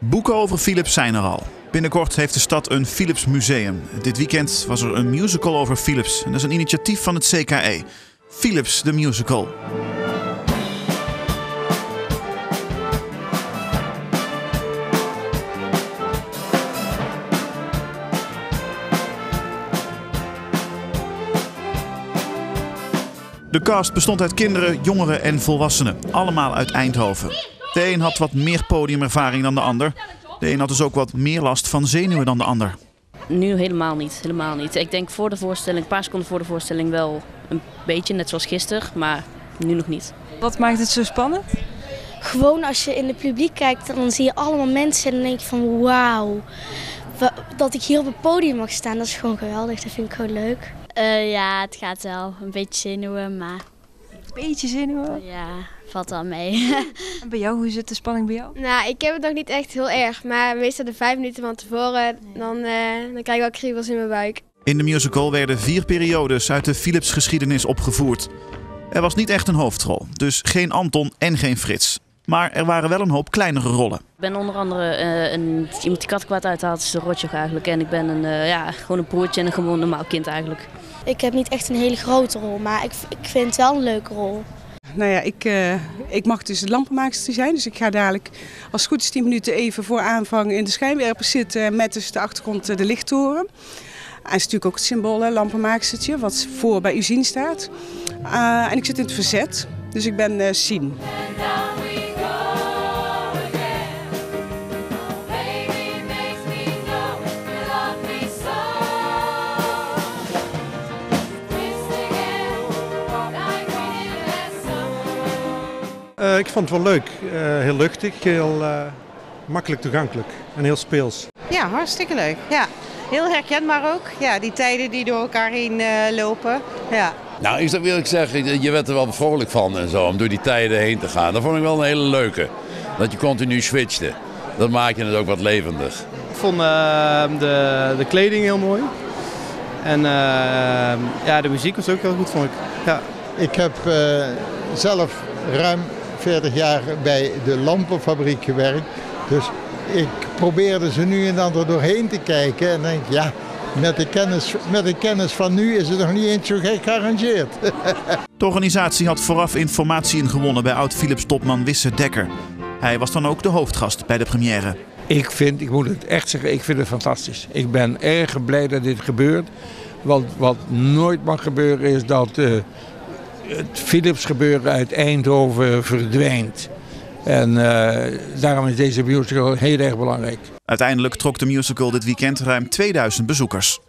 Boeken over Philips zijn er al. Binnenkort heeft de stad een Philips Museum. Dit weekend was er een musical over Philips. Dat is een initiatief van het CKE. Philips the Musical. De cast bestond uit kinderen, jongeren en volwassenen. Allemaal uit Eindhoven. De een had wat meer podiumervaring dan de ander. De een had dus ook wat meer last van zenuwen dan de ander. Nu helemaal niet, helemaal niet. Ik denk voor de voorstelling, een paar seconden voor de voorstelling wel een beetje, net zoals gisteren, maar nu nog niet. Wat maakt het zo spannend? Gewoon als je in het publiek kijkt, dan zie je allemaal mensen en dan denk je van wauw. Dat ik hier op het podium mag staan, dat is gewoon geweldig. Dat vind ik gewoon leuk. Uh, ja, het gaat wel. Een beetje zenuwen, maar... Een beetje zenuwen? Ja, valt wel mee. en bij jou, hoe zit de spanning bij jou? Nou, ik heb het nog niet echt heel erg. Maar meestal de vijf minuten van tevoren, dan, uh, dan krijg ik wel kriebels in mijn buik. In de musical werden vier periodes uit de Philips geschiedenis opgevoerd. Er was niet echt een hoofdrol, dus geen Anton en geen Frits. Maar er waren wel een hoop kleinere rollen. Ik ben onder andere uh, een, iemand die kat kwaad uithaalt, is de Rotjoch eigenlijk. En ik ben een, uh, ja, gewoon een broertje en een gewoon normaal kind eigenlijk. Ik heb niet echt een hele grote rol, maar ik, ik vind het wel een leuke rol. Nou ja, ik, uh, ik mag dus de lampenmaakster zijn. Dus ik ga dadelijk als het goed is 10 minuten even voor aanvang in de schijnwerpers zitten met dus de achtergrond de lichttoren. Hij is natuurlijk ook het symbool, hè, lampenmaakstertje, wat voor bij u zien staat. Uh, en ik zit in het verzet, dus ik ben uh, Sien. Uh, ik vond het wel leuk. Uh, heel luchtig, heel uh, makkelijk toegankelijk en heel speels. Ja, hartstikke leuk. Ja. Heel herkenbaar ook. Ja, die tijden die door elkaar heen lopen. Ja. Nou, ik wil ik zeggen, je werd er wel vrolijk van en zo, om door die tijden heen te gaan. Dat vond ik wel een hele leuke. Dat je continu switchte. Dat maakte het ook wat levendig. Ik vond de, de kleding heel mooi. En ja, de muziek was ook heel goed, vond ik. Ja. Ik heb zelf ruim 40 jaar bij de lampenfabriek gewerkt. Dus ik probeerde ze nu en dan er doorheen te kijken en denk ja, met de, kennis, met de kennis van nu is het nog niet eens zo gek gearrangeerd. De organisatie had vooraf informatie ingewonnen bij oud-Philips-topman Wisse Dekker. Hij was dan ook de hoofdgast bij de première. Ik vind, ik moet het echt zeggen, ik vind het fantastisch. Ik ben erg blij dat dit gebeurt. Want wat nooit mag gebeuren is dat uh, het Philips gebeuren uit Eindhoven verdwijnt. En uh, daarom is deze musical heel erg belangrijk. Uiteindelijk trok de musical dit weekend ruim 2000 bezoekers.